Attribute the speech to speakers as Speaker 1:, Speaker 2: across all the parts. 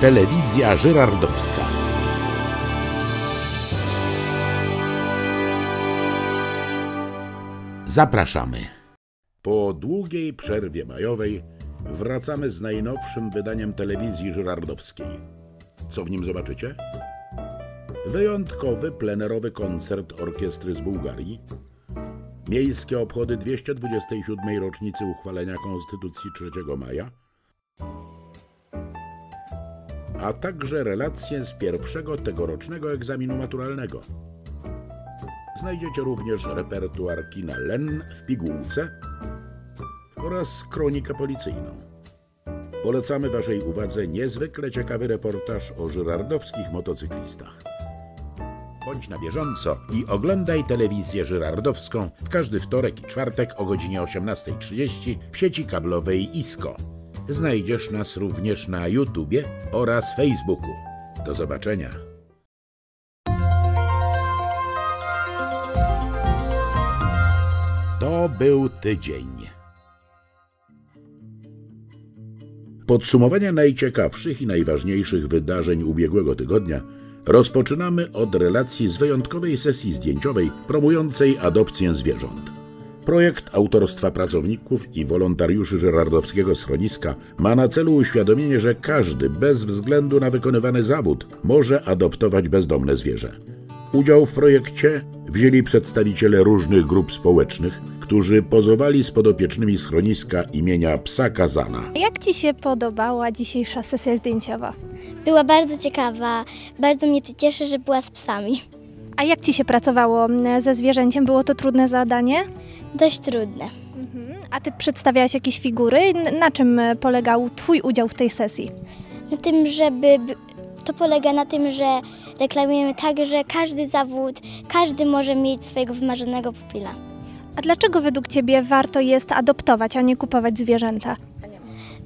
Speaker 1: Telewizja Żyrardowska. Zapraszamy. Po długiej przerwie majowej wracamy z najnowszym wydaniem telewizji żyrardowskiej. Co w nim zobaczycie? Wyjątkowy plenerowy koncert orkiestry z Bułgarii, miejskie obchody 227. rocznicy uchwalenia Konstytucji 3 maja, a także relacje z pierwszego tegorocznego egzaminu maturalnego. Znajdziecie również repertuar kina Len w pigułce oraz kronikę policyjną. Polecamy Waszej uwadze niezwykle ciekawy reportaż o żyrardowskich motocyklistach. Bądź na bieżąco i oglądaj telewizję żyrardowską w każdy wtorek i czwartek o godzinie 18.30 w sieci kablowej ISKO. Znajdziesz nas również na YouTubie oraz Facebooku. Do zobaczenia. To był tydzień. Podsumowania najciekawszych i najważniejszych wydarzeń ubiegłego tygodnia rozpoczynamy od relacji z wyjątkowej sesji zdjęciowej promującej adopcję zwierząt. Projekt autorstwa pracowników i wolontariuszy żerardowskiego schroniska ma na celu uświadomienie, że każdy, bez względu na wykonywany zawód, może adoptować bezdomne zwierzę. Udział w projekcie wzięli przedstawiciele różnych grup społecznych, którzy pozowali z podopiecznymi schroniska imienia Psa Kazana.
Speaker 2: Jak Ci się podobała dzisiejsza sesja zdjęciowa?
Speaker 3: Była bardzo ciekawa. Bardzo mnie to cieszy, że była z psami.
Speaker 2: A jak Ci się pracowało m, ze zwierzęciem? Było to trudne zadanie?
Speaker 3: Dość trudne.
Speaker 2: A Ty przedstawiałaś jakieś figury? Na czym polegał Twój udział w tej sesji?
Speaker 3: Na tym, żeby. To polega na tym, że reklamujemy tak, że każdy zawód, każdy może mieć swojego wymarzonego pupila.
Speaker 2: A dlaczego według Ciebie warto jest adoptować, a nie kupować zwierzęta?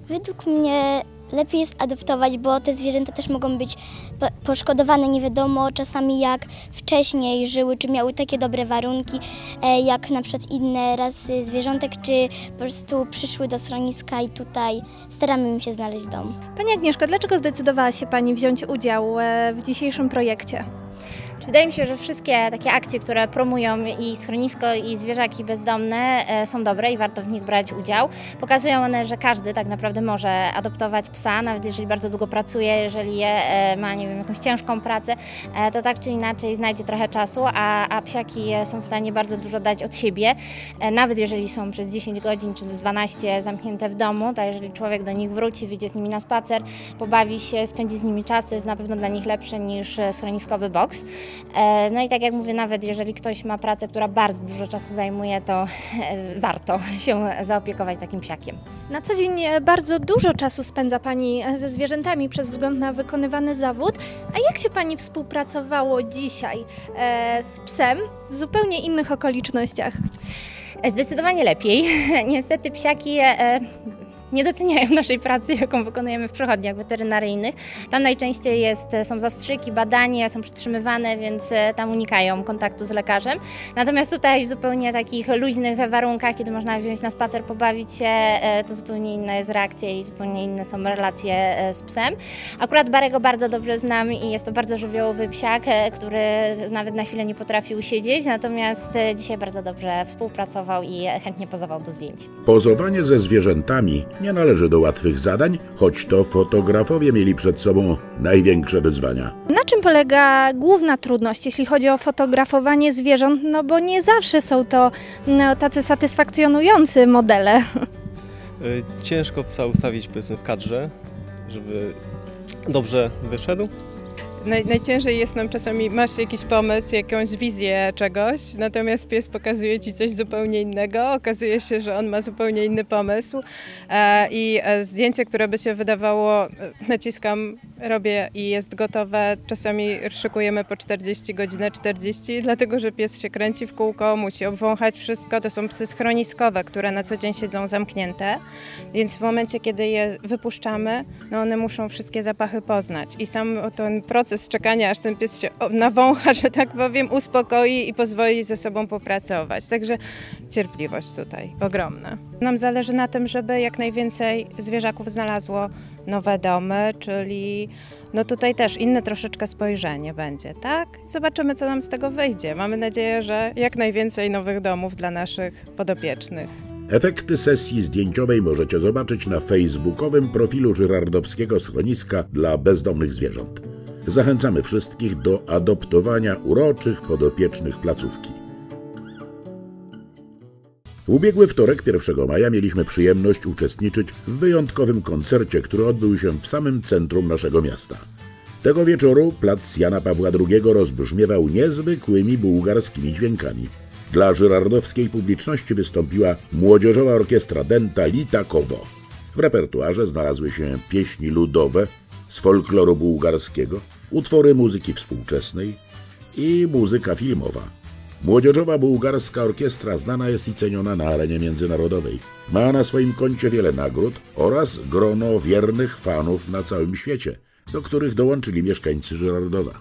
Speaker 3: Według mnie lepiej jest adoptować, bo te zwierzęta też mogą być po- poszkodowane nie wiadomo czasami jak wcześniej żyły, czy miały takie dobre warunki, e, jak na przykład inne rasy zwierzątek, czy po prostu przyszły do schroniska i tutaj staramy im się znaleźć dom.
Speaker 2: Pani Agnieszka, dlaczego zdecydowała się Pani wziąć udział e, w dzisiejszym projekcie?
Speaker 4: Wydaje mi się, że wszystkie takie akcje, które promują i schronisko, i zwierzaki bezdomne e, są dobre i warto w nich brać udział. Pokazują one, że każdy tak naprawdę może adoptować psa, nawet jeżeli bardzo długo pracuje, jeżeli je, e, ma nie wiem, jakąś ciężką pracę, e, to tak czy inaczej znajdzie trochę czasu, a, a psiaki są w stanie bardzo dużo dać od siebie, nawet jeżeli są przez 10 godzin czy 12 zamknięte w domu, to jeżeli człowiek do nich wróci, wyjdzie z nimi na spacer, pobawi się, spędzi z nimi czas, to jest na pewno dla nich lepsze niż schroniskowy boks. E, No i tak jak mówię, nawet jeżeli ktoś ma pracę, która bardzo dużo czasu zajmuje, to e, warto się zaopiekować takim psiakiem.
Speaker 2: Na co dzień e, bardzo dużo czasu spędza Pani ze zwierzętami przez wzgląd na wykonywany zawód. A jak się Pani współpracowało dzisiaj z psem w zupełnie innych okolicznościach?
Speaker 4: Zdecydowanie lepiej. Niestety psiaki nie doceniają naszej pracy, jaką wykonujemy w przychodniach weterynaryjnych. Tam najczęściej jest, są zastrzyki, badania, są przytrzymywane, więc e, tam unikają kontaktu z lekarzem. Natomiast tutaj w zupełnie takich luźnych warunkach, kiedy można wziąć na spacer, pobawić się, e, to zupełnie inna jest reakcja i zupełnie inne są relacje e, z psem. Akurat Barego bardzo dobrze znam i jest to bardzo żywiołowy psiak, e, który nawet na chwilę nie potrafił siedzieć, natomiast e, dzisiaj bardzo dobrze współpracował i e, chętnie pozował do zdjęć.
Speaker 1: Pozowanie ze zwierzętami nie należy do łatwych zadań, choć to fotografowie mieli przed sobą największe wyzwania.
Speaker 2: Na czym polega główna trudność, jeśli chodzi o fotografowanie zwierząt? No bo nie zawsze są to no, tacy satysfakcjonujący modele.
Speaker 5: Y, Ciężko psa ustawić powiedzmy w kadrze, żeby dobrze wyszedł.
Speaker 6: Naj, najciężej jest nam czasami, masz jakiś pomysł, jakąś wizję czegoś, natomiast pies pokazuje ci coś zupełnie innego. Okazuje się, że on ma zupełnie inny pomysł e, i e, zdjęcie, które by się wydawało, e, naciskam, robię i jest gotowe. Czasami szykujemy po 40 godzinę 40, dlatego że pies się kręci w kółko, musi obwąchać wszystko. To są psy schroniskowe, które na co dzień siedzą zamknięte, więc w momencie, kiedy je wypuszczamy, no one muszą wszystkie zapachy poznać i sam ten proces proces czekania, aż ten pies się nawącha, że tak powiem, uspokoi i pozwoli ze sobą popracować. Także cierpliwość tutaj ogromna. Nam zależy na tym, żeby jak najwięcej zwierzaków znalazło nowe domy, czyli no tutaj też inne troszeczkę spojrzenie będzie, tak? Zobaczymy, co nam z tego wyjdzie. Mamy nadzieję, że jak najwięcej nowych domów dla naszych podopiecznych.
Speaker 1: Efekty sesji zdjęciowej możecie zobaczyć na facebookowym profilu Żyrardowskiego Schroniska dla Bezdomnych Zwierząt. Zachęcamy wszystkich do adoptowania uroczych podopiecznych placówki. W ubiegły wtorek, 1 maja, mieliśmy przyjemność uczestniczyć w wyjątkowym koncercie, który odbył się w samym centrum naszego miasta. Tego wieczoru plac Jana Pawła II rozbrzmiewał niezwykłymi bułgarskimi dźwiękami. Dla żyrardowskiej publiczności wystąpiła młodzieżowa orkiestra Denta Litakowo. W repertuarze znalazły się pieśni ludowe z folkloru bułgarskiego, utwory muzyki współczesnej i muzyka filmowa. Młodzieżowa bułgarska orkiestra znana jest i ceniona na arenie międzynarodowej. Ma na swoim koncie wiele nagród oraz grono wiernych fanów na całym świecie, do których dołączyli mieszkańcy Żyrardowa.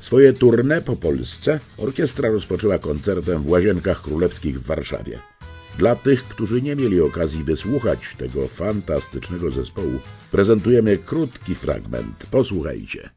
Speaker 1: Swoje tournée po Polsce orkiestra rozpoczęła koncertem w Łazienkach Królewskich w Warszawie. Dla tych, którzy nie mieli okazji wysłuchać tego fantastycznego zespołu, prezentujemy krótki fragment. Posłuchajcie.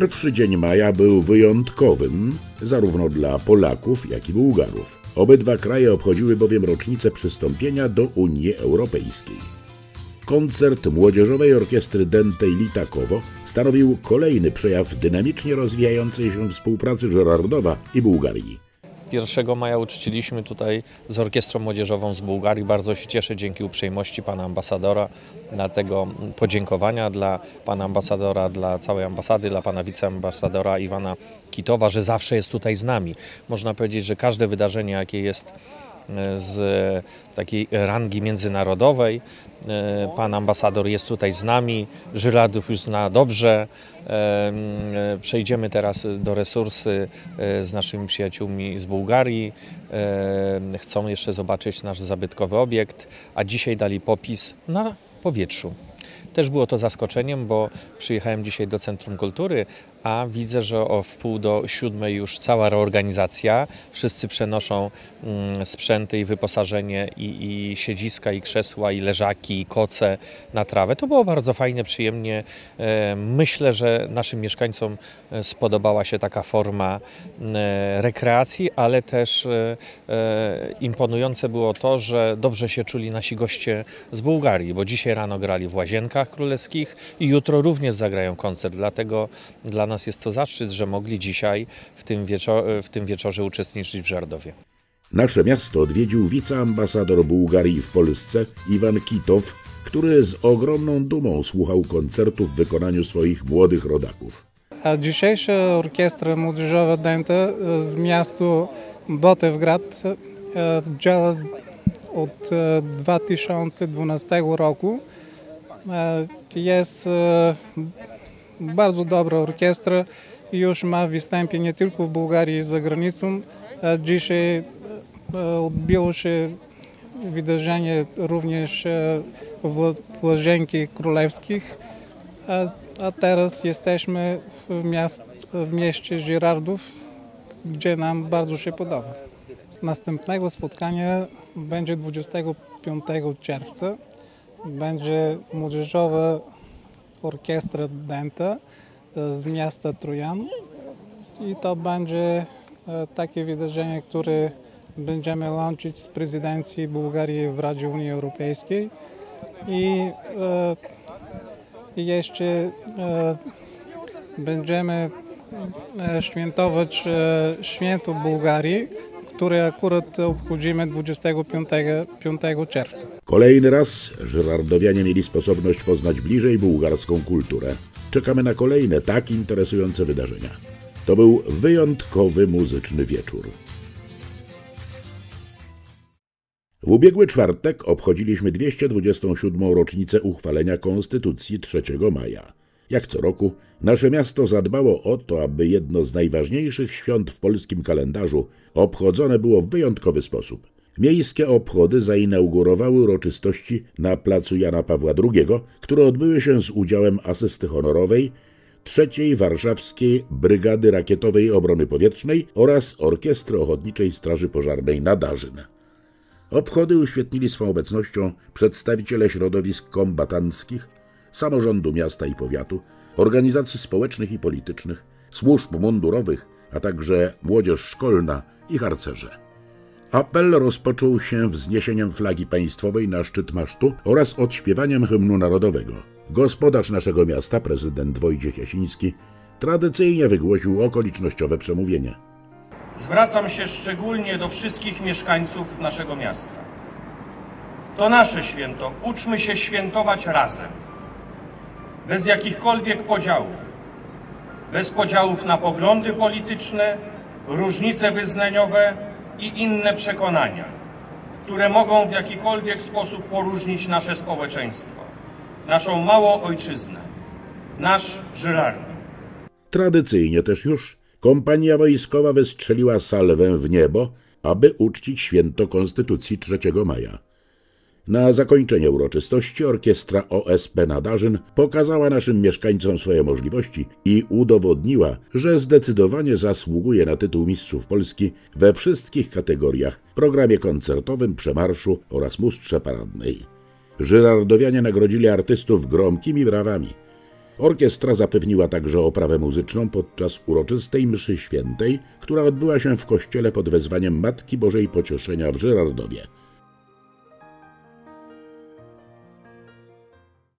Speaker 1: Pierwszy dzień maja był wyjątkowym zarówno dla Polaków, jak i Bułgarów. Obydwa kraje obchodziły bowiem rocznicę przystąpienia do Unii Europejskiej. Koncert Młodzieżowej Orkiestry Dentej Litakowo stanowił kolejny przejaw dynamicznie rozwijającej się współpracy Żerardowa i Bułgarii.
Speaker 7: 1 maja uczciliśmy tutaj z Orkiestrą Młodzieżową z Bułgarii. Bardzo się cieszę dzięki uprzejmości pana ambasadora, dlatego podziękowania dla pana ambasadora, dla całej ambasady, dla pana wiceambasadora Iwana Kitowa, że zawsze jest tutaj z nami. Można powiedzieć, że każde wydarzenie, jakie jest z takiej rangi międzynarodowej. E, Pan ambasador jest tutaj z nami, Żylardów już zna dobrze. E, e, Przejdziemy teraz do resursy z naszymi przyjaciółmi z Bułgarii. Chcą jeszcze zobaczyć nasz zabytkowy obiekt, a dzisiaj dali popis na powietrzu. Też było to zaskoczeniem, bo przyjechałem dzisiaj do Centrum Kultury, a widzę, że o wpół do siódmej już cała reorganizacja. Wszyscy przenoszą mm, sprzęty i wyposażenie i, i siedziska, i krzesła, i leżaki, i koce na trawę. To było bardzo fajne, przyjemnie. E, Myślę, że naszym mieszkańcom e, spodobała się taka forma e, rekreacji, ale też imponujące było to, że dobrze się czuli nasi goście z Bułgarii, bo dzisiaj rano grali w Łazienkach Królewskich i jutro również zagrają koncert. Dlatego dla nas jest to zaszczyt, że mogli dzisiaj w tym, wieczo- w tym wieczorze uczestniczyć w Żardowie.
Speaker 1: Nasze miasto odwiedził wiceambasador Bułgarii w Polsce Iwan Kitow, który z ogromną dumą słuchał koncertu w wykonaniu swoich młodych rodaków.
Speaker 8: А Dzisiejsza orkiestra młodzieżowa Dente z miasta Botewgrad e, działa od e, 2012 roku. E, Jest e, bardzo dobra orkiestra i już ma występy nie tylko w Bułgarii i za granicą. E, Dzisiaj e, odbyło się wydarzenie również e, w Łazienki Królewskich. A teraz jesteśmy w, miast, w mieście Girardów, gdzie nam bardzo się podoba. Następnego spotkania będzie 25 czerwca. Będzie młodzieżowa orkiestra Denta z miasta Trojan. I to będzie e, takie wydarzenie, które będziemy łączyć z prezydencji Bułgarii w Radzie Unii Europejskiej. I e, jeszcze e, będziemy e, świętować e, święto Bułgarii, które akurat obchodzimy 25 5 czerwca.
Speaker 1: Kolejny raz żyrardowianie mieli sposobność poznać bliżej bułgarską kulturę. Czekamy na kolejne tak interesujące wydarzenia. To był wyjątkowy muzyczny wieczór. W ubiegły czwartek obchodziliśmy 227. rocznicę uchwalenia Konstytucji 3 maja. Jak co roku, nasze miasto zadbało o to, aby jedno z najważniejszych świąt w polskim kalendarzu obchodzone było w wyjątkowy sposób. Miejskie obchody zainaugurowały uroczystości na placu Jana Pawła II, które odbyły się z udziałem asysty honorowej, trzeciej Warszawskiej Brygady Rakietowej Obrony Powietrznej oraz Orkiestry Ochotniczej Straży Pożarnej Nadarzyn. Obchody uświetnili swą obecnością przedstawiciele środowisk kombatanckich, samorządu miasta i powiatu, organizacji społecznych i politycznych, służb mundurowych, a także młodzież szkolna i harcerze. Apel rozpoczął się wzniesieniem flagi państwowej na szczyt masztu oraz odśpiewaniem hymnu narodowego. Gospodarz naszego miasta, prezydent Wojciech Jasiński, tradycyjnie wygłosił okolicznościowe przemówienie.
Speaker 9: Zwracam się szczególnie do wszystkich mieszkańców naszego miasta. To nasze święto. Uczmy się świętować razem. Bez jakichkolwiek podziałów. Bez podziałów na poglądy polityczne, różnice wyznaniowe i inne przekonania, które mogą w jakikolwiek sposób poróżnić nasze społeczeństwo, naszą małą ojczyznę, nasz Żyrardów.
Speaker 1: Tradycyjnie też już kompania wojskowa wystrzeliła salwę w niebo, aby uczcić święto Konstytucji 3 maja. Na zakończenie uroczystości orkiestra OSP Nadarzyn pokazała naszym mieszkańcom swoje możliwości i udowodniła, że zdecydowanie zasługuje na tytuł Mistrzów Polski we wszystkich kategoriach, programie koncertowym, przemarszu oraz mustrze paradnej. Żyrardowianie nagrodzili artystów gromkimi brawami. Orkiestra zapewniła także oprawę muzyczną podczas uroczystej mszy świętej, która odbyła się w kościele pod wezwaniem Matki Bożej Pocieszenia w Żyrardowie.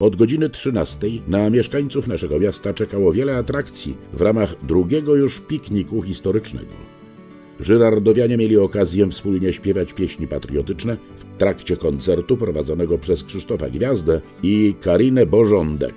Speaker 1: Od godziny 13 na mieszkańców naszego miasta czekało wiele atrakcji w ramach drugiego już pikniku historycznego. Żyrardowianie mieli okazję wspólnie śpiewać pieśni patriotyczne w trakcie koncertu prowadzonego przez Krzysztofa Gwiazdę i Karinę Bożądek.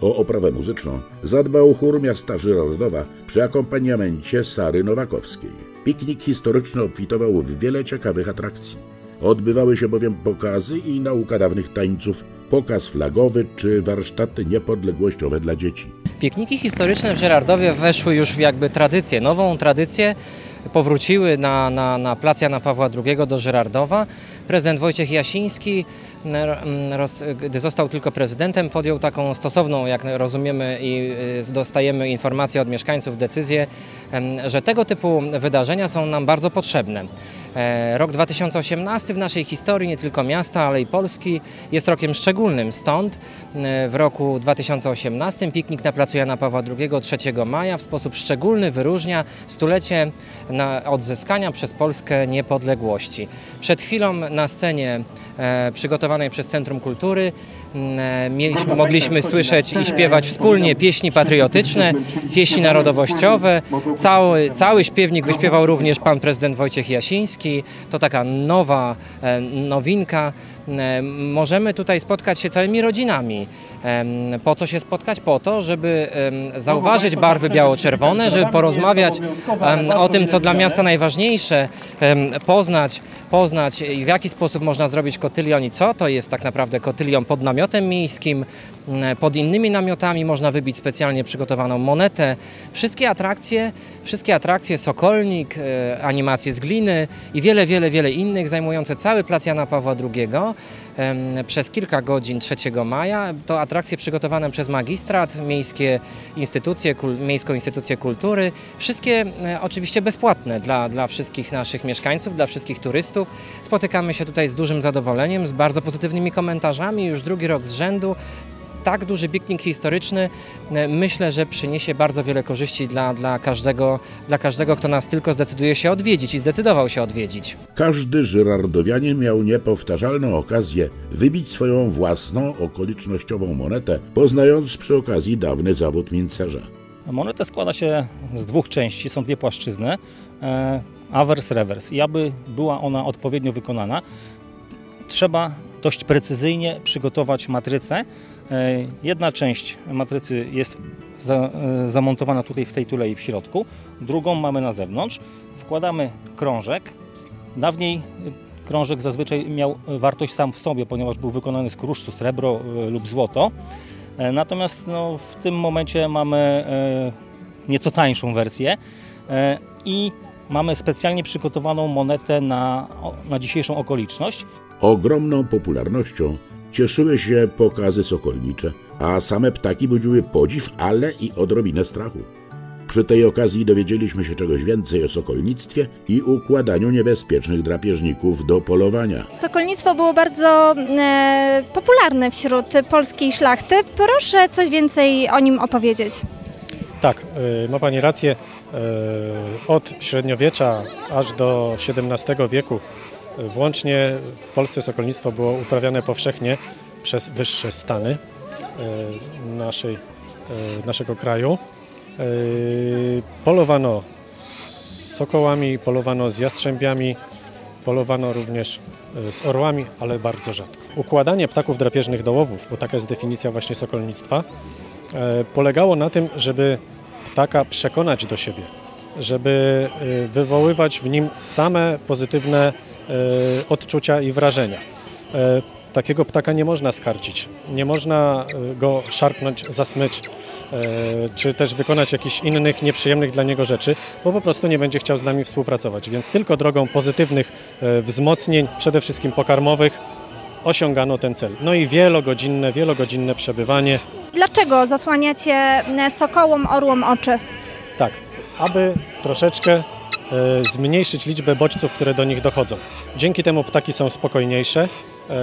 Speaker 1: O oprawę muzyczną zadbał chór miasta Żyrardowa przy akompaniamencie Sary Nowakowskiej. Piknik historyczny obfitował w wiele ciekawych atrakcji. Odbywały się bowiem pokazy i nauka dawnych tańców, pokaz flagowy czy warsztaty niepodległościowe dla dzieci.
Speaker 10: Pikniki historyczne w Żerardowie weszły już w jakby tradycję, nową tradycję. Powróciły na, na, na plac Jana Pawła II do Żerardowa. Prezydent Wojciech Jasiński, gdy został tylko prezydentem, podjął taką stosowną, jak rozumiemy i y, dostajemy informacje od mieszkańców, decyzję, że tego typu wydarzenia są nam bardzo potrzebne. E, Rok 2018 w naszej historii, nie tylko miasta, ale i Polski, jest rokiem szczególnym. Stąd e, w roku 2018 piknik na placu Jana Pawła II 3 maja w sposób szczególny wyróżnia stulecie odzyskania przez Polskę niepodległości. Przed chwilą na scenie e, przygotowanej przez Centrum Kultury mieliśmy, mogliśmy słyszeć i śpiewać wspólnie pieśni patriotyczne, pieśni narodowościowe. Cały, cały śpiewnik wyśpiewał również pan prezydent Wojciech Jasiński. To taka nowa e, nowinka. E, Możemy tutaj spotkać się całymi rodzinami. Po co się spotkać? Po to, żeby zauważyć barwy biało-czerwone, żeby porozmawiać o tym, co dla miasta najważniejsze, poznać, poznać w jaki sposób można zrobić kotylion i co to jest tak naprawdę kotylion pod namiotem miejskim, m, pod innymi namiotami można wybić specjalnie przygotowaną monetę. Wszystkie atrakcje, wszystkie atrakcje Sokolnik, e, animacje z gliny i wiele, wiele, wiele innych zajmujące cały plac Jana Pawła II przez kilka godzin 3 maja. To atrakcje przygotowane przez magistrat, miejskie instytucje, miejską instytucję kultury. Wszystkie oczywiście bezpłatne dla, dla wszystkich naszych mieszkańców, dla wszystkich turystów. Spotykamy się tutaj z dużym zadowoleniem, z bardzo pozytywnymi komentarzami. Już drugi rok z rzędu tak duży piknik historyczny e, myślę, że przyniesie bardzo wiele korzyści dla, dla, każdego, dla każdego, kto nas tylko zdecyduje się odwiedzić i zdecydował się odwiedzić.
Speaker 1: Każdy żyrardowianin miał niepowtarzalną okazję wybić swoją własną okolicznościową monetę, poznając przy okazji dawny zawód mincerza.
Speaker 11: Moneta składa się z dwóch części, są dwie płaszczyzny, e, awers, rewers. I aby była ona odpowiednio wykonana, trzeba dość precyzyjnie przygotować matrycę. E, Jedna część matrycy jest za, e, zamontowana tutaj w tej tulei w środku, drugą mamy na zewnątrz. Wkładamy krążek. Dawniej e, krążek zazwyczaj miał wartość sam w sobie, ponieważ był wykonany z kruszcu srebro lub złoto. Natomiast no, w tym momencie mamy nieco tańszą wersję i mamy specjalnie przygotowaną monetę na, na dzisiejszą okoliczność.
Speaker 1: Ogromną popularnością cieszyły się pokazy sokolnicze, a same ptaki budziły podziw, ale i odrobinę strachu. Przy tej okazji dowiedzieliśmy się czegoś więcej o sokolnictwie i układaniu niebezpiecznych drapieżników do polowania.
Speaker 2: Sokolnictwo było bardzo e, popularne wśród polskiej szlachty. Proszę coś więcej o nim opowiedzieć.
Speaker 12: Tak, y, ma Pani rację. Y, Od średniowiecza aż do XVII wieku włącznie w Polsce sokolnictwo było uprawiane powszechnie przez wyższe stany y, naszej, y, naszego kraju. Y, Polowano z sokołami, polowano z jastrzębiami, polowano również z orłami, ale bardzo rzadko. Układanie ptaków drapieżnych do łowów, bo taka jest definicja właśnie sokolnictwa, e, polegało na tym, żeby ptaka przekonać do siebie, żeby e, wywoływać w nim same pozytywne e, odczucia i wrażenia. E, Takiego ptaka nie można skarcić, nie można e, go szarpnąć za smycz, e, czy też wykonać jakichś innych nieprzyjemnych dla niego rzeczy, bo po prostu nie będzie chciał z nami współpracować. Więc tylko drogą pozytywnych e, wzmocnień, przede wszystkim pokarmowych, osiągano ten cel. No i wielogodzinne, wielogodzinne przebywanie.
Speaker 2: Dlaczego zasłaniacie e, sokołom, orłom oczy?
Speaker 12: Tak, aby troszeczkę e, zmniejszyć liczbę bodźców, które do nich dochodzą. Dzięki temu ptaki są spokojniejsze, e,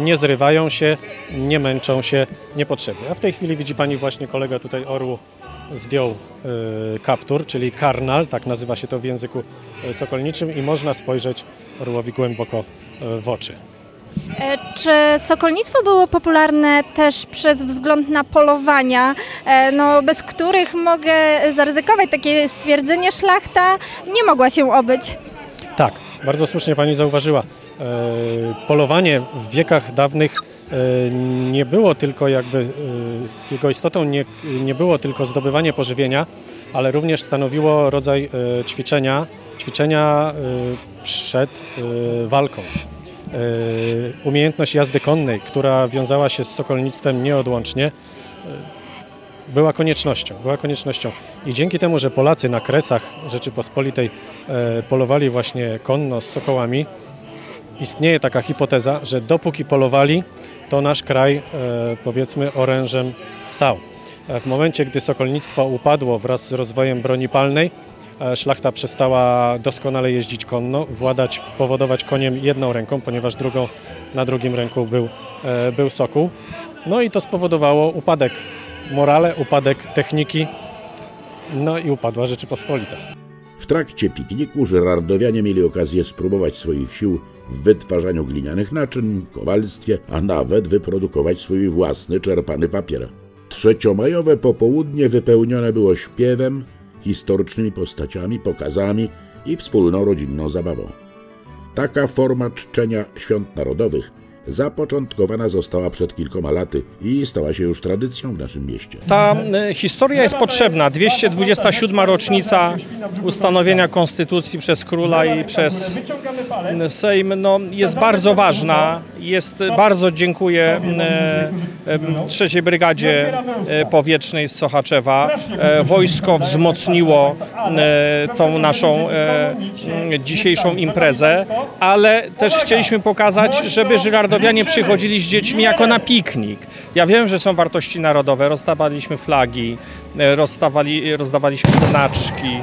Speaker 12: nie zrywają się, nie męczą się niepotrzebnie. A w tej chwili widzi Pani właśnie kolega tutaj orłu zdjął e, kaptur, czyli karnal, tak nazywa się to w języku e, sokolniczym i można spojrzeć orłowi głęboko e, w oczy.
Speaker 2: E, Czy sokolnictwo było popularne też przez wzgląd na polowania, e, no, bez których mogę zaryzykować takie stwierdzenie, szlachta nie mogła się obyć?
Speaker 12: Tak, bardzo słusznie Pani zauważyła. E, Polowanie w wiekach dawnych nie było tylko jakby, jego istotą nie, nie było tylko zdobywanie pożywienia, ale również stanowiło rodzaj ćwiczenia, ćwiczenia przed walką. E, Umiejętność jazdy konnej, która wiązała się z sokolnictwem nieodłącznie, e, była koniecznością, była koniecznością. I dzięki temu, że Polacy na kresach Rzeczypospolitej e, polowali właśnie konno z sokołami, istnieje taka hipoteza, że dopóki polowali, to nasz kraj powiedzmy orężem stał. W momencie, gdy sokolnictwo upadło wraz z rozwojem broni palnej, szlachta przestała doskonale jeździć konno, władać, powodować koniem jedną ręką, ponieważ drugą, na drugim ręku był, e, był sokół. No i to spowodowało upadek morale, upadek techniki, no i upadła Rzeczypospolita.
Speaker 1: W trakcie pikniku żyrardowianie mieli okazję spróbować swoich sił w wytwarzaniu glinianych naczyń, kowalstwie, a nawet wyprodukować swój własny czerpany papier. Trzeciomajowe popołudnie wypełnione było śpiewem, historycznymi postaciami, pokazami i wspólną rodzinną zabawą. Taka forma czczenia świąt narodowych zapoczątkowana została przed kilkoma laty i stała się już tradycją w naszym mieście.
Speaker 13: Ta e, historia jest potrzebna. 227. rocznica ustanowienia konstytucji przez króla i przez Sejm no, jest bardzo ważna. Jest bardzo dziękuję e, trzeciej brygadzie e, powietrznej z Sochaczewa. Wojsko wzmocniło tą naszą dzisiejszą imprezę, ale też chcieliśmy pokazać, żeby żyrardowianie przychodzili z dziećmi jako na piknik. Ja wiem, że są wartości narodowe. Rozdawaliśmy flagi, e, rozdawali, rozdawaliśmy znaczki.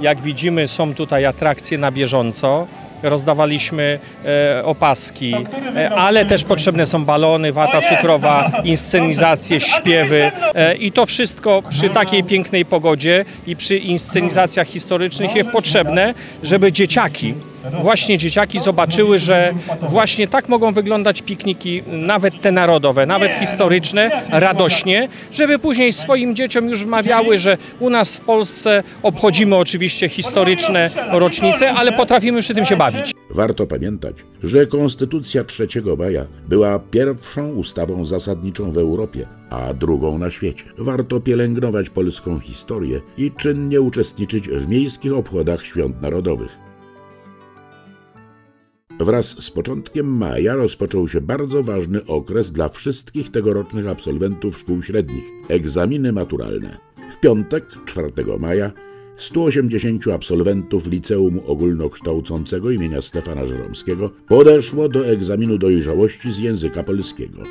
Speaker 13: Jak widzimy, są tutaj atrakcje na bieżąco. Rozdawaliśmy e, opaski, e, ale też potrzebne są balony, wata cukrowa, inscenizacje, śpiewy e, i to wszystko przy takiej pięknej pogodzie i przy inscenizacjach historycznych jest potrzebne, żeby dzieciaki, właśnie dzieciaki zobaczyły, że właśnie tak mogą wyglądać pikniki, nawet te narodowe, nawet historyczne, radośnie, żeby później swoim dzieciom już wmawiały, że u nas w Polsce obchodzimy oczywiście historyczne rocznice, ale potrafimy przy tym się bawić.
Speaker 1: Warto pamiętać, że Konstytucja 3 maja była pierwszą ustawą zasadniczą w Europie, a drugą na świecie. Warto pielęgnować polską historię i czynnie uczestniczyć w miejskich obchodach świąt narodowych. Wraz z początkiem maja rozpoczął się bardzo ważny okres dla wszystkich tegorocznych absolwentów szkół średnich egzaminy maturalne. W piątek, 4 maja, 180 absolwentów Liceum Ogólnokształcącego imienia Stefana Żeromskiego podeszło do egzaminu dojrzałości z języka polskiego.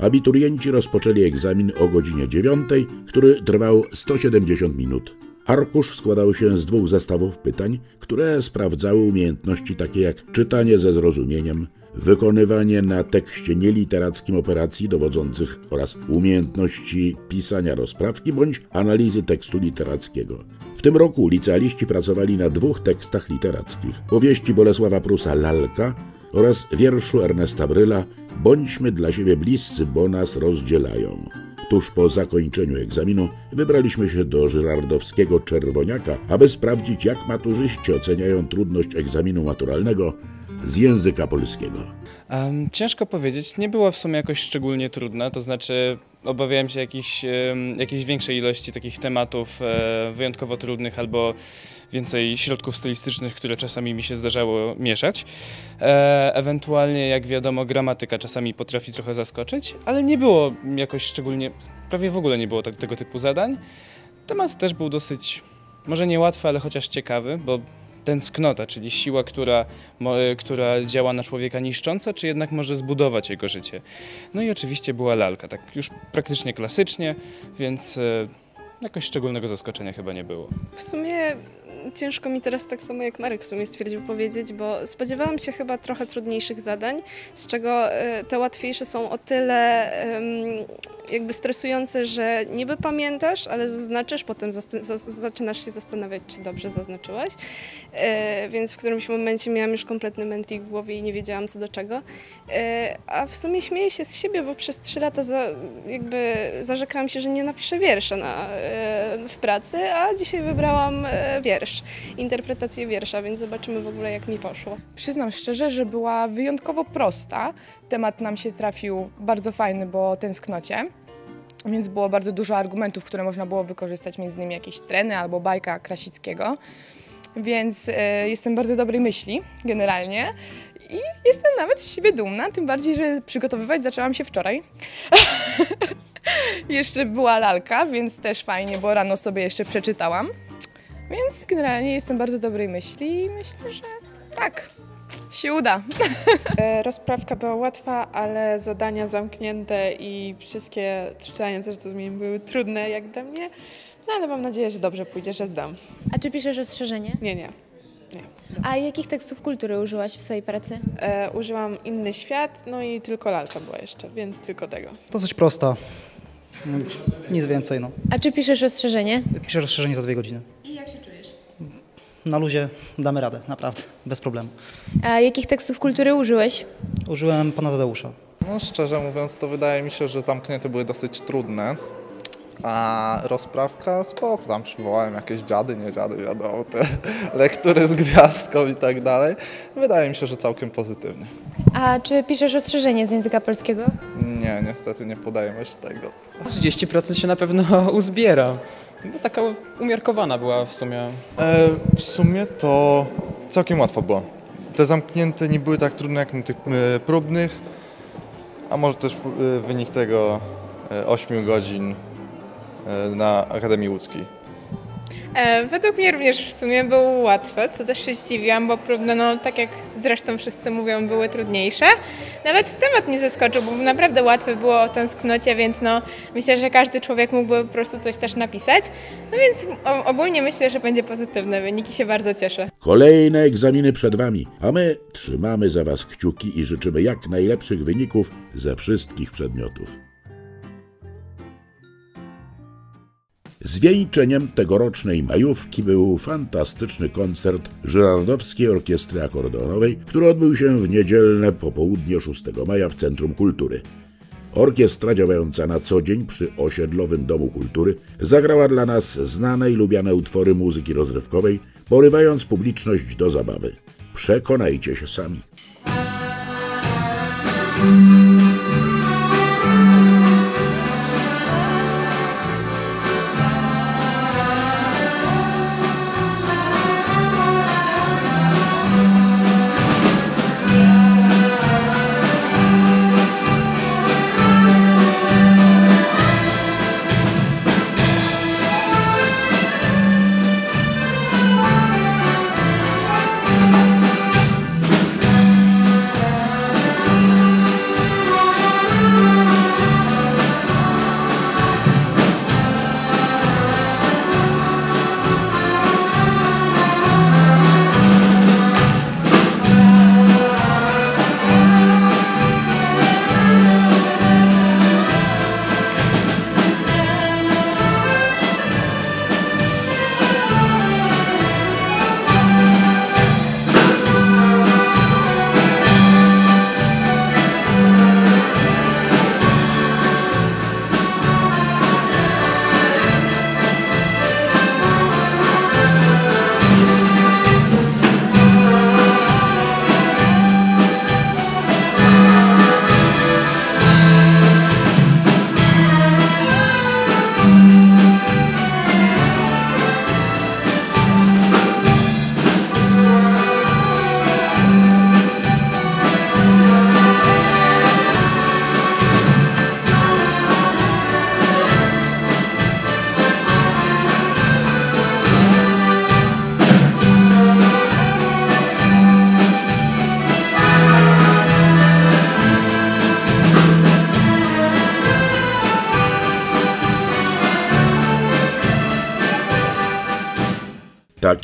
Speaker 1: Abiturienci rozpoczęli egzamin o godzinie 9, który trwał 170 minut. Arkusz składał się z dwóch zestawów pytań, które sprawdzały umiejętności takie jak czytanie ze zrozumieniem, wykonywanie na tekście nieliterackim operacji dowodzących oraz umiejętności pisania rozprawki bądź analizy tekstu literackiego. W tym roku licealiści pracowali na dwóch tekstach literackich: powieści Bolesława Prusa Lalka oraz wierszu Ernesta Bryla Bądźmy dla siebie bliscy, bo nas rozdzielają. Tuż po zakończeniu egzaminu wybraliśmy się do żyrardowskiego Czerwoniaka, aby sprawdzić, jak maturzyści oceniają trudność egzaminu maturalnego z języka polskiego.
Speaker 14: Um, ciężko powiedzieć, nie było w sumie jakoś szczególnie trudne, to znaczy obawiałem się jakiejś, jakiejś większej ilości takich tematów e, wyjątkowo trudnych albo więcej środków stylistycznych, które czasami mi się zdarzało mieszać. E, ewentualnie, jak wiadomo, gramatyka czasami potrafi trochę zaskoczyć, ale nie było jakoś szczególnie, prawie w ogóle nie było tak, tego typu zadań. Temat też był dosyć, może niełatwy, ale chociaż ciekawy, bo tęsknota, czyli siła, która, mo- która działa na człowieka niszcząco, czy jednak może zbudować jego życie. No i oczywiście była lalka, tak już praktycznie klasycznie, więc e, jakoś szczególnego zaskoczenia chyba nie było.
Speaker 15: W sumie ciężko mi teraz tak samo jak Marek w sumie stwierdził powiedzieć, bo spodziewałam się chyba trochę trudniejszych zadań, z czego e, te łatwiejsze są o tyle jakby stresujące, że niby pamiętasz, ale zaznaczysz, potem zaczynasz się zastanawiać, czy dobrze zaznaczyłaś. E, więc w którymś momencie miałam już kompletny mętlik w głowie i nie wiedziałam co do czego. E, a w sumie śmieję się z siebie, bo przez trzy lata za, jakby zarzekałam się, że nie napiszę wiersza na, w pracy, a dzisiaj wybrałam e, wiersz, interpretację wiersza, więc zobaczymy w ogóle jak mi poszło.
Speaker 16: Przyznam szczerze, że była wyjątkowo prosta. Temat nam się trafił bardzo fajny, bo tęsknocie. więc było bardzo dużo argumentów, które można było wykorzystać, między innymi jakieś treny albo bajka Krasickiego. Więc e, jestem bardzo dobrej myśli generalnie i jestem nawet z siebie dumna, tym bardziej, że przygotowywać zaczęłam się wczoraj. jeszcze była lalka, więc też fajnie, bo rano sobie jeszcze przeczytałam. Więc generalnie jestem bardzo dobrej myśli i myślę, że tak, się uda.
Speaker 17: E, Rozprawka była łatwa, ale zadania zamknięte i wszystkie czytania, co zrozumiałem, były trudne jak dla mnie. No ale mam nadzieję, że dobrze pójdzie, że zdam.
Speaker 18: A czy piszesz ostrzeżenie?
Speaker 17: Nie, nie.
Speaker 18: A jakich tekstów kultury użyłaś w swojej pracy?
Speaker 17: E, użyłam Inny Świat, no i tylko lalka była jeszcze, więc tylko tego.
Speaker 19: Dosyć prosta. Nic więcej, no.
Speaker 18: A czy piszesz ostrzeżenie?
Speaker 19: Piszę rozszerzenie za dwie godziny.
Speaker 18: I jak się czujesz?
Speaker 19: Na luzie damy radę, naprawdę, bez problemu.
Speaker 18: A jakich tekstów kultury użyłeś?
Speaker 19: Użyłem pana Tadeusza.
Speaker 20: No szczerze mówiąc, to wydaje mi się, że zamknięte były dosyć trudne. A rozprawka spoko, tam przywołałem jakieś dziady, nie dziady, wiadomo, te lektury z gwiazdką i tak dalej. Wydaje mi się, że całkiem pozytywnie.
Speaker 18: A czy piszesz ostrzeżenie z języka polskiego?
Speaker 20: Nie, niestety nie podajemy się tego.
Speaker 21: 30% się na pewno uzbiera. No, taka umiarkowana była w sumie.
Speaker 22: E, w sumie to całkiem łatwo było. Te zamknięte nie były tak trudne jak na tych e, próbnych, a może też e, wynik tego e, 8 godzin e, na Akademii Łódzkiej.
Speaker 17: E, według mnie również w sumie było łatwe, co też się zdziwiłam, bo próbne, no tak jak zresztą wszyscy mówią, były trudniejsze. Nawet temat mnie zaskoczył, bo naprawdę łatwy było o tęsknocie, więc no myślę, że każdy człowiek mógłby po prostu coś też napisać. No więc ogólnie myślę, że będzie pozytywny wynik i się bardzo cieszę.
Speaker 1: Kolejne egzaminy przed Wami, a my trzymamy za Was kciuki i życzymy jak najlepszych wyników ze wszystkich przedmiotów. Zwieńczeniem tegorocznej majówki był fantastyczny koncert Żyrardowskiej Orkiestry Akordeonowej, który odbył się w niedzielne popołudnie 6 maja w Centrum Kultury. Orkiestra działająca na co dzień przy osiedlowym Domu Kultury zagrała dla nas znane i lubiane utwory muzyki rozrywkowej, porywając publiczność do zabawy. Przekonajcie się sami.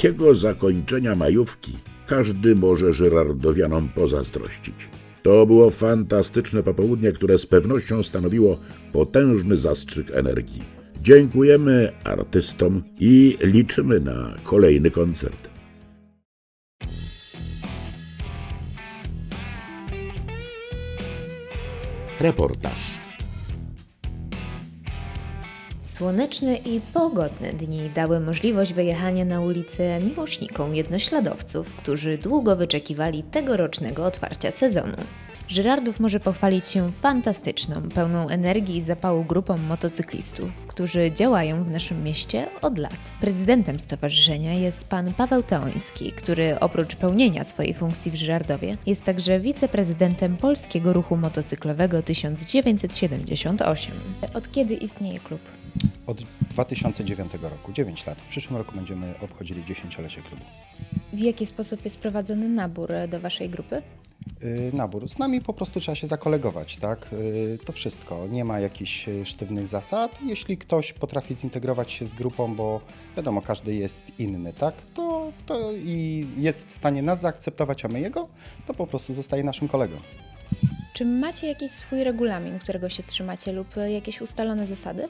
Speaker 1: Takiego zakończenia majówki każdy może Żyrardowianom pozazdrościć. To było fantastyczne popołudnie, które z pewnością stanowiło potężny zastrzyk energii. Dziękujemy artystom i liczymy na kolejny koncert. Reportaż.
Speaker 23: Słoneczne i pogodne dni dały możliwość wyjechania na ulicę miłośnikom jednośladowców, którzy długo wyczekiwali tegorocznego otwarcia sezonu. Żyrardów może pochwalić się fantastyczną, pełną energii i zapału grupą motocyklistów, którzy działają w naszym mieście od lat. Prezydentem stowarzyszenia jest pan Paweł Teoński, który oprócz pełnienia swojej funkcji w Żyrardowie jest także wiceprezydentem Polskiego Ruchu Motocyklowego 1978. Od kiedy istnieje klub?
Speaker 24: Od 2009 roku, 9 lat. W przyszłym roku będziemy obchodzili dziesięciolecie klubu.
Speaker 23: W jaki sposób jest prowadzony nabór do Waszej grupy?
Speaker 24: Yy, nabór. Z nami po prostu trzeba się zakolegować, tak? Yy, to wszystko. Nie ma jakichś yy, sztywnych zasad. Jeśli ktoś potrafi zintegrować się z grupą, bo wiadomo, każdy jest inny, tak? To, to i jest w stanie nas zaakceptować, a my jego, to po prostu zostaje naszym kolegą.
Speaker 23: Czy macie jakiś swój regulamin, którego się trzymacie lub jakieś ustalone zasady?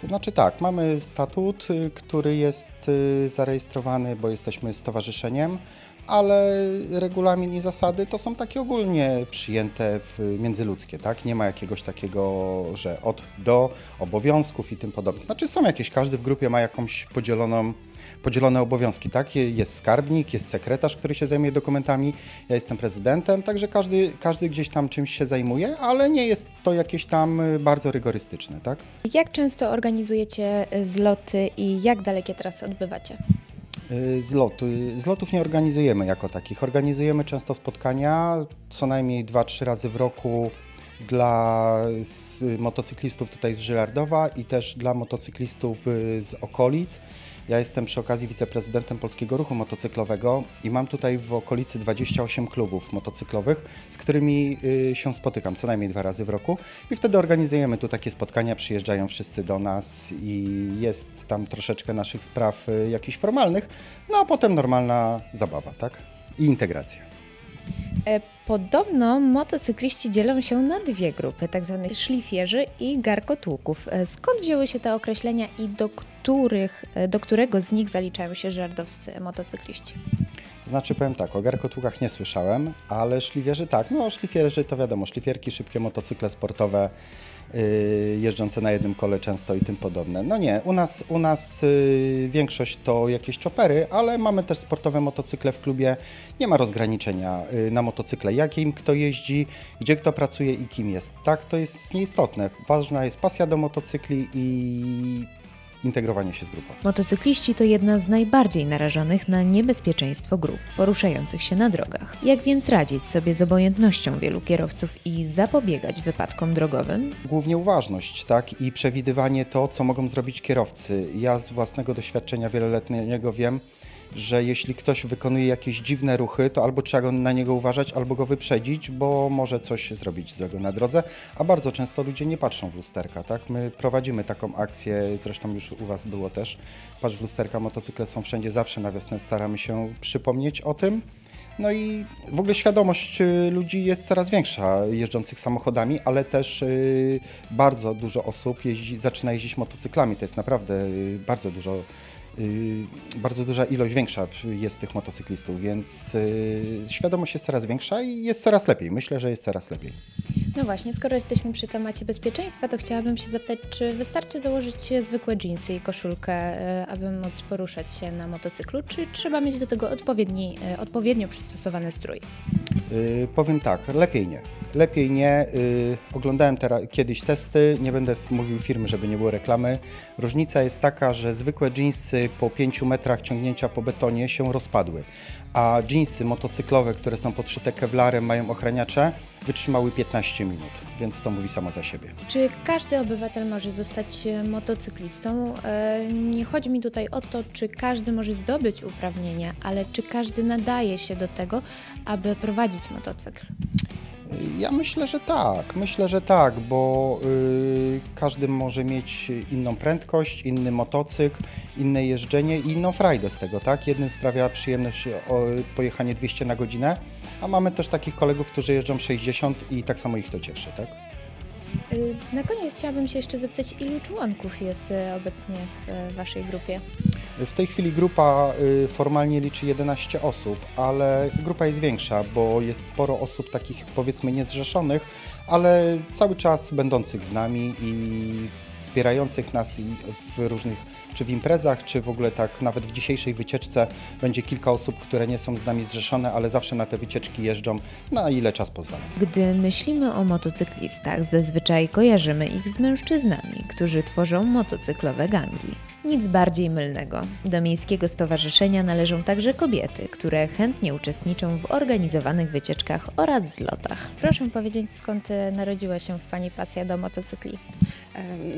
Speaker 24: To znaczy tak, mamy statut, y, który jest y, zarejestrowany, bo jesteśmy stowarzyszeniem, ale regulamin i zasady to są takie ogólnie przyjęte w międzyludzkie, tak? Nie ma jakiegoś takiego, że od do obowiązków i tym podobne. Znaczy są jakieś, każdy w grupie ma jakąś podzieloną podzielone obowiązki, tak? Jest skarbnik, jest sekretarz, który się zajmuje dokumentami, ja jestem prezydentem, także każdy, każdy gdzieś tam czymś się zajmuje, ale nie jest to jakieś tam y, bardzo rygorystyczne, tak?
Speaker 23: Jak często organizujecie y, zloty i jak dalekie trasy odbywacie?
Speaker 24: Y. Zlotów nie organizujemy jako takich. Organizujemy często spotkania, co najmniej 2-3 razy w roku dla motocyklistów tutaj z Żyrardowa i też dla motocyklistów z okolic. Ja jestem przy okazji wiceprezydentem Polskiego Ruchu Motocyklowego i mam tutaj w okolicy 28 klubów motocyklowych, z którymi y, się spotykam co najmniej dwa razy w roku i wtedy organizujemy tu takie spotkania, przyjeżdżają wszyscy do nas i jest tam troszeczkę naszych spraw y, jakichś formalnych, no a potem normalna zabawa, tak? I integracja.
Speaker 23: E, podobno motocykliści dzielą się na dwie grupy, tak zwanych szlifierzy i garkotłuków. E, skąd wzięły się te określenia i do, których, e, do którego z nich zaliczają się żardowscy motocykliści?
Speaker 24: Znaczy powiem tak, o garkotłukach nie słyszałem, ale szlifierzy tak. No szlifierzy to wiadomo, szlifierki, szybkie motocykle sportowe, yy, jeżdżące na jednym kole często i tym podobne. No nie, u nas, u nas yy, większość to jakieś chopery, ale mamy też sportowe motocykle w klubie. Nie ma rozgraniczenia yy, na motocykle, jakim kto jeździ, gdzie kto pracuje i kim jest. Tak, to jest nieistotne. Ważna jest pasja do motocykli i integrowanie się z grupą.
Speaker 23: Motocykliści to jedna z najbardziej narażonych na niebezpieczeństwo grup poruszających się na drogach. Jak więc radzić sobie z obojętnością wielu kierowców i zapobiegać wypadkom drogowym?
Speaker 24: Głównie uważność, tak, i przewidywanie to, co mogą zrobić kierowcy. Ja z własnego doświadczenia wieloletniego wiem, że jeśli ktoś wykonuje jakieś dziwne ruchy, to albo trzeba na niego uważać, albo go wyprzedzić, bo może coś zrobić złego na drodze, a bardzo często ludzie nie patrzą w lusterka, tak? My prowadzimy taką akcję, zresztą już u Was było też, patrz w lusterka, motocykle są wszędzie, zawsze na wiosnę staramy się przypomnieć o tym. No i w ogóle świadomość y, ludzi jest coraz większa jeżdżących samochodami, ale też y, bardzo dużo osób jeździ, zaczyna jeździć motocyklami. To jest naprawdę y, bardzo dużo bardzo duża ilość większa jest tych motocyklistów, więc y, świadomość jest coraz większa i jest coraz lepiej. Myślę, że jest coraz lepiej.
Speaker 23: No właśnie, skoro jesteśmy przy temacie bezpieczeństwa, to chciałabym się zapytać, czy wystarczy założyć zwykłe dżinsy i koszulkę, y, aby móc poruszać się na motocyklu, czy trzeba mieć do tego odpowiedni, odpowiednio przystosowany strój?
Speaker 24: Yy, powiem tak, lepiej nie. Lepiej nie. Yy, oglądałem teraz kiedyś testy, nie będę mówił firmy, żeby nie było reklamy. Różnica jest taka, że zwykłe jeansy po 5 metrach ciągnięcia po betonie się rozpadły, a jeansy motocyklowe, które są podszyte kewlarem, mają ochraniacze, wytrzymały 15 minut, więc to mówi samo za siebie.
Speaker 23: Czy każdy obywatel może zostać e, motocyklistą? E, nie chodzi mi tutaj o to, czy każdy może zdobyć uprawnienia, ale czy każdy nadaje się do tego, aby prowadzić motocykl?
Speaker 24: Ja myślę, że tak. Myślę, że tak, bo y, każdy może mieć inną prędkość, inny motocykl, inne jeżdżenie i inną frajdę z tego, tak? Jednym sprawia przyjemność o, pojechanie 200 na godzinę, a mamy też takich kolegów, którzy jeżdżą 60 i tak samo ich to cieszy, tak?
Speaker 18: Y, Na koniec chciałabym się jeszcze zapytać, ilu członków jest y, obecnie w y, Waszej grupie?
Speaker 24: W tej chwili grupa formalnie liczy 11 osób, ale grupa jest większa, bo jest sporo osób takich powiedzmy niezrzeszonych, ale cały czas będących z nami i wspierających nas w różnych, czy w imprezach, czy w ogóle tak nawet w dzisiejszej wycieczce będzie kilka osób, które nie są z nami zrzeszone, ale zawsze na te wycieczki jeżdżą, na ile czas pozwala.
Speaker 23: Gdy myślimy o motocyklistach, zazwyczaj kojarzymy ich z mężczyznami, którzy tworzą motocyklowe gangi. Nic bardziej mylnego. Do miejskiego stowarzyszenia należą także kobiety, które chętnie uczestniczą w organizowanych wycieczkach oraz zlotach.
Speaker 18: Proszę powiedzieć, skąd y, narodziła się w Pani pasja do motocykli?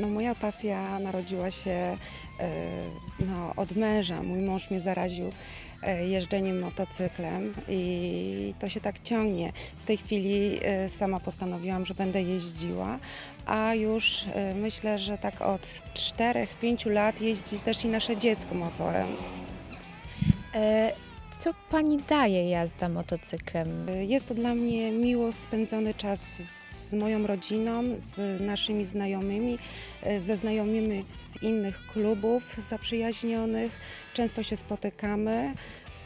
Speaker 25: No, moja pasja narodziła się e, no, od męża. Mój mąż mnie zaraził e, jeżdżeniem motocyklem i to się tak ciągnie. W tej chwili e, sama postanowiłam, że będę jeździła, a już e, myślę, że tak od 4-5 lat jeździ też i nasze dziecko motorem.
Speaker 18: E, Co Pani daje jazda motocyklem?
Speaker 25: Jest to dla mnie miło spędzony czas z moją rodziną, z naszymi znajomymi, e, ze znajomymi z innych klubów zaprzyjaźnionych. Często się spotykamy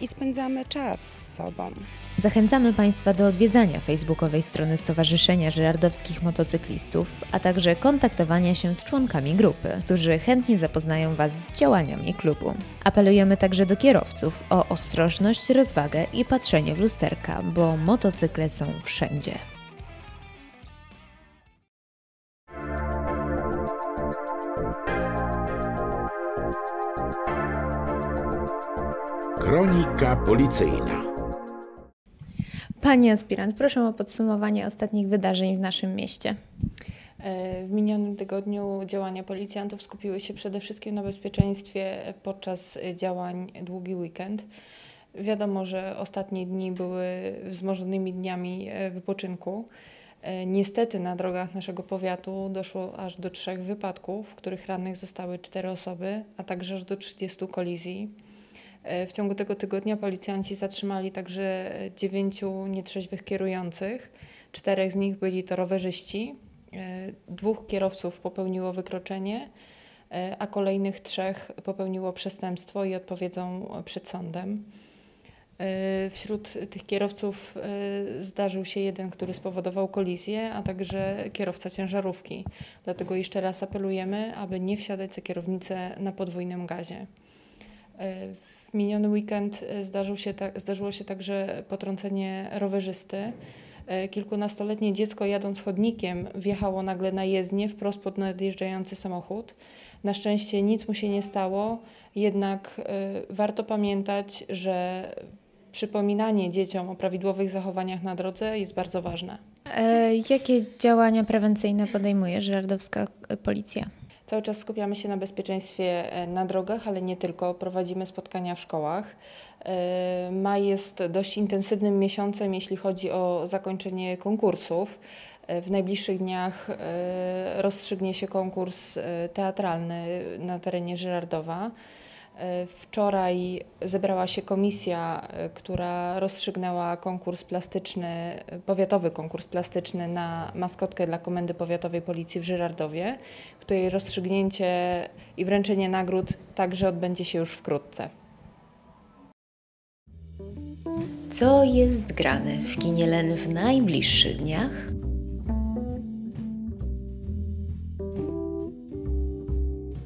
Speaker 25: i spędzamy czas z sobą.
Speaker 23: Zachęcamy Państwa do odwiedzania facebookowej strony Stowarzyszenia Żyrardowskich Motocyklistów, a także kontaktowania się z członkami grupy, którzy chętnie zapoznają Was z działaniami klubu. Apelujemy także do kierowców o ostrożność, rozwagę i patrzenie w lusterka, bo motocykle są wszędzie.
Speaker 1: Kronika policyjna.
Speaker 18: Pani aspirant, proszę o podsumowanie ostatnich wydarzeń w naszym mieście.
Speaker 26: E, W minionym tygodniu działania policjantów skupiły się przede wszystkim na bezpieczeństwie podczas działań długi weekend. Wiadomo, że ostatnie dni były wzmożonymi dniami e, wypoczynku. E, Niestety na drogach naszego powiatu doszło aż do trzech wypadków, w których rannych zostały cztery osoby, a także aż do 30 kolizji. E, W ciągu tego tygodnia policjanci zatrzymali także e, dziewięciu nietrzeźwych kierujących. Czterech z nich byli to rowerzyści. E, Dwóch kierowców popełniło wykroczenie, a kolejnych trzech popełniło przestępstwo i odpowiedzą przed sądem. Wśród tych kierowców zdarzył się jeden, który spowodował kolizję, a także kierowca ciężarówki. Dlatego jeszcze raz apelujemy, aby nie wsiadać za kierownicę na podwójnym gazie. W miniony weekend e, zdarzył się ta, zdarzyło się także potrącenie rowerzysty. E, Kilkunastoletnie dziecko jadąc chodnikiem wjechało nagle na jezdnię wprost pod nadjeżdżający samochód. Na szczęście nic mu się nie stało, jednak e, warto pamiętać, że przypominanie dzieciom o prawidłowych zachowaniach na drodze jest bardzo ważne.
Speaker 18: E, Jakie działania prewencyjne podejmuje żyrardowska policja?
Speaker 26: Cały czas skupiamy się na bezpieczeństwie e, na drogach, ale nie tylko. Prowadzimy spotkania w szkołach. E, Maj jest dość intensywnym miesiącem, jeśli chodzi o zakończenie konkursów. E, W najbliższych dniach rozstrzygnie się konkurs teatralny na terenie Żyrardowa. E, Wczoraj zebrała się komisja, e, która rozstrzygnęła konkurs plastyczny, e, powiatowy konkurs plastyczny na maskotkę dla Komendy Powiatowej Policji w Żyrardowie, której rozstrzygnięcie i wręczenie nagród także odbędzie się już wkrótce.
Speaker 23: Co jest grane w kinie Len w najbliższych dniach?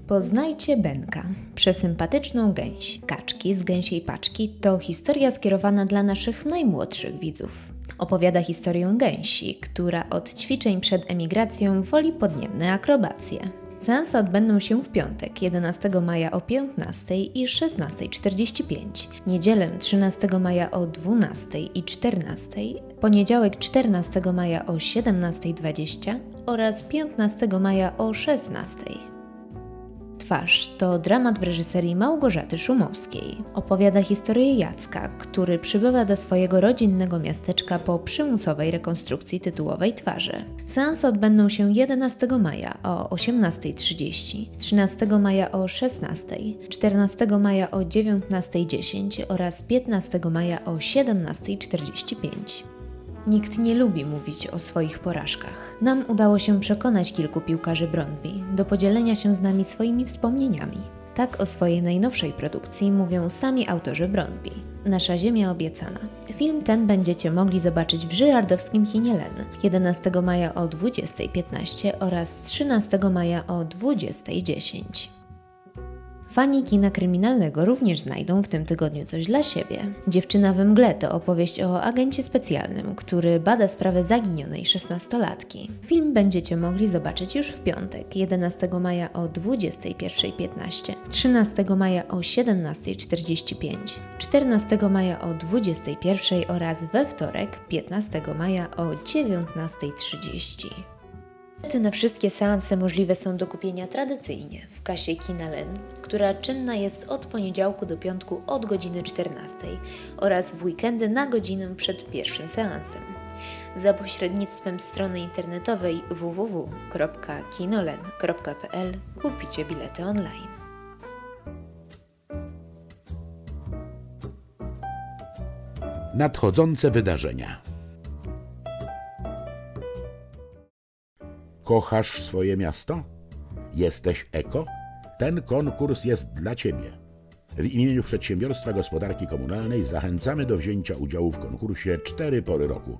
Speaker 23: Poznajcie Benka, przesympatyczną gęś. Kaczki z gęsiej paczki to historia skierowana dla naszych najmłodszych widzów. Opowiada historię gęsi, która od ćwiczeń przed emigracją woli podniemne akrobacje. Seanse odbędą się w piątek 11 maja o 15 i 16.45, niedzielę 13 maja o 12 i 14, poniedziałek 14 maja o 17.20 oraz 15 maja o 16. Twarz to dramat w reżyserii Małgorzaty Szumowskiej. Opowiada historię Jacka, który przybywa do swojego rodzinnego miasteczka po przymusowej rekonstrukcji tytułowej twarzy. Seanse odbędą się 11 maja o 18.30, 13 maja o 16.00, 14 maja o 19.10 oraz 15 maja o 17.45. Nikt nie lubi mówić o swoich porażkach. Nam udało się przekonać kilku piłkarzy Brondby do podzielenia się z nami swoimi wspomnieniami. Tak o swojej najnowszej produkcji mówią sami autorzy Brondby. Nasza Ziemia Obiecana. Film ten będziecie mogli zobaczyć w żyrardowskim kinie Len 11 maja o 20.15 oraz 13 maja o 20.10. Fani kina kryminalnego również znajdą w tym tygodniu coś dla siebie. Dziewczyna we mgle to opowieść o agencie specjalnym, który bada sprawę zaginionej szesnastolatki. Film będziecie mogli zobaczyć już w piątek, 11 maja o 21.15, 13 maja o 17.45, 14 maja o 21.00 oraz we wtorek, 15 maja o 19.30. Bilety na wszystkie seanse możliwe są do kupienia tradycyjnie w kasie Kinalen, która czynna jest od poniedziałku do piątku od godziny 14 oraz w weekendy na godzinę przed pierwszym seansem. Za pośrednictwem strony internetowej www.kinolen.pl kupicie bilety online.
Speaker 1: Nadchodzące wydarzenia. Kochasz swoje miasto? Jesteś eko? Ten konkurs jest dla Ciebie. W imieniu Przedsiębiorstwa Gospodarki Komunalnej zachęcamy do wzięcia udziału w konkursie cztery pory roku.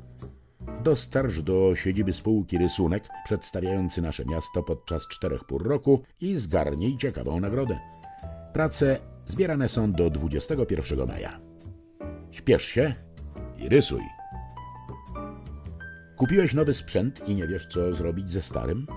Speaker 1: Dostarcz do siedziby spółki rysunek przedstawiający nasze miasto podczas czterech pór roku i zgarnij ciekawą nagrodę. Prace zbierane są do 21 maja. Śpiesz się i rysuj. Kupiłeś nowy sprzęt i nie wiesz, co zrobić ze starym?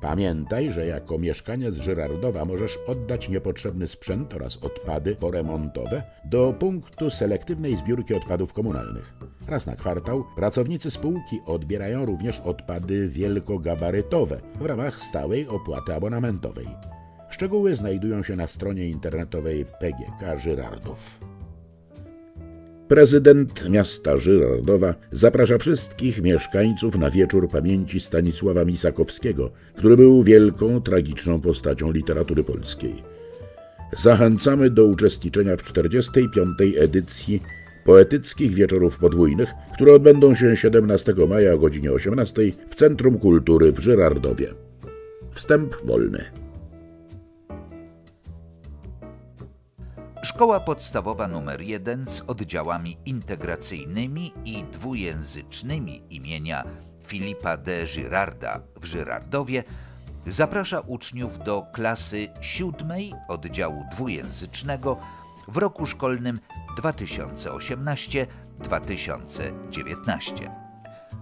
Speaker 1: Pamiętaj, że jako mieszkaniec Żyrardowa możesz oddać niepotrzebny sprzęt oraz odpady poremontowe do punktu selektywnej zbiórki odpadów komunalnych. Raz na kwartał pracownicy spółki odbierają również odpady wielkogabarytowe w ramach stałej opłaty abonamentowej. Szczegóły znajdują się na stronie internetowej PGK Żyrardów. Prezydent miasta Żyrardowa zaprasza wszystkich mieszkańców na wieczór pamięci Stanisława Misakowskiego, który był wielką, tragiczną postacią literatury polskiej. Zachęcamy do uczestniczenia w 45. edycji poetyckich wieczorów podwójnych, które odbędą się 17 maja o godzinie 18 w Centrum Kultury w Żyrardowie. Wstęp wolny.
Speaker 27: Szkoła podstawowa nr 1 z oddziałami integracyjnymi i dwujęzycznymi imienia Filipa de Girarda w Żyrardowie zaprasza uczniów do klasy siódmej oddziału dwujęzycznego w roku szkolnym 2018-2019.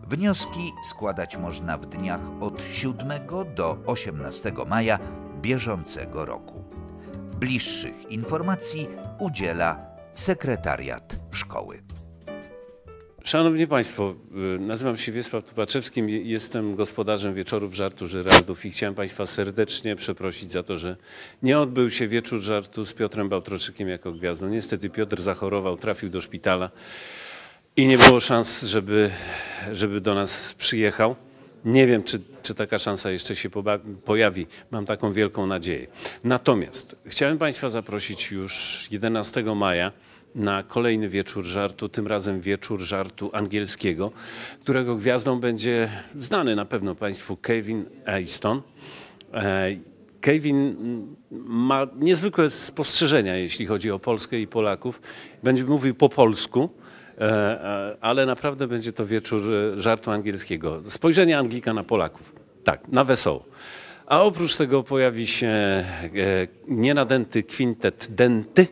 Speaker 27: Wnioski składać można w dniach od 7 do 18 maja bieżącego roku. Bliższych informacji udziela sekretariat szkoły.
Speaker 28: Szanowni Państwo, y, nazywam się Wiesław Tupaczewski, jestem gospodarzem wieczorów żartu Żyrardów i chciałem Państwa serdecznie przeprosić za to, że nie odbył się wieczór żartu z Piotrem Bałtroczykiem jako gwiazdą. Niestety Piotr zachorował, trafił do szpitala i nie było szans, żeby, żeby do nas przyjechał. Nie wiem, czy, czy taka szansa jeszcze się pojawi. Mam taką wielką nadzieję. Natomiast chciałem Państwa zaprosić już 11 maja na kolejny wieczór żartu, tym razem wieczór żartu angielskiego, którego gwiazdą będzie znany na pewno Państwu Kevin Aston. E, Kevin ma niezwykłe spostrzeżenia, jeśli chodzi o Polskę i Polaków. Będzie mówił po polsku. E, e, ale naprawdę będzie to wieczór e, żartu angielskiego. Spojrzenie Anglika na Polaków. Tak, na wesoło. A oprócz tego pojawi się nienadęty kwintet denty,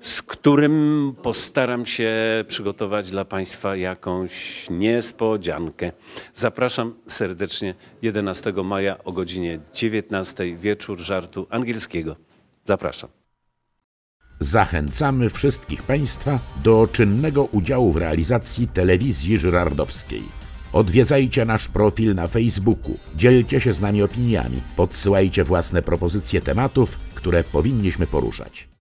Speaker 28: z którym postaram się przygotować dla Państwa jakąś niespodziankę. Zapraszam serdecznie 11 maja o godzinie 19 wieczór żartu angielskiego. Zapraszam.
Speaker 1: Zachęcamy wszystkich Państwa do czynnego udziału w realizacji telewizji żyrardowskiej. Odwiedzajcie nasz profil na Facebooku, dzielcie się z nami opiniami, podsyłajcie własne propozycje tematów, które powinniśmy poruszać.